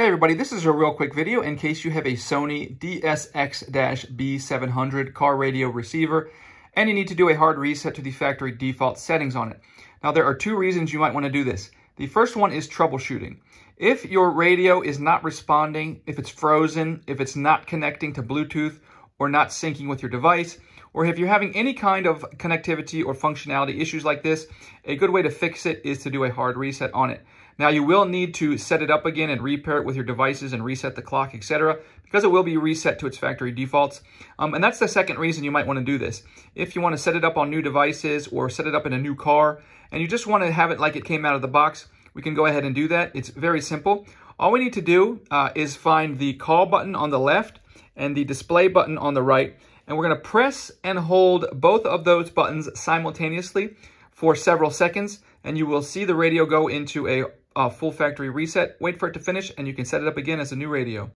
Hey everybody, this is a real quick video in case you have a Sony DSX-B700 car radio receiver and you need to do a hard reset to the factory default settings on it. Now there are two reasons you might want to do this. The first one is troubleshooting. If your radio is not responding, if it's frozen, if it's not connecting to Bluetooth or not syncing with your device, or if you're having any kind of connectivity or functionality issues like this, a good way to fix it is to do a hard reset on it. Now you will need to set it up again and repair it with your devices and reset the clock, etc. because it will be reset to its factory defaults. Um, and that's the second reason you might want to do this. If you want to set it up on new devices or set it up in a new car and you just want to have it like it came out of the box, we can go ahead and do that. It's very simple. All we need to do uh, is find the call button on the left and the display button on the right. And we're going to press and hold both of those buttons simultaneously for several seconds. And you will see the radio go into a uh, full factory reset. Wait for it to finish and you can set it up again as a new radio.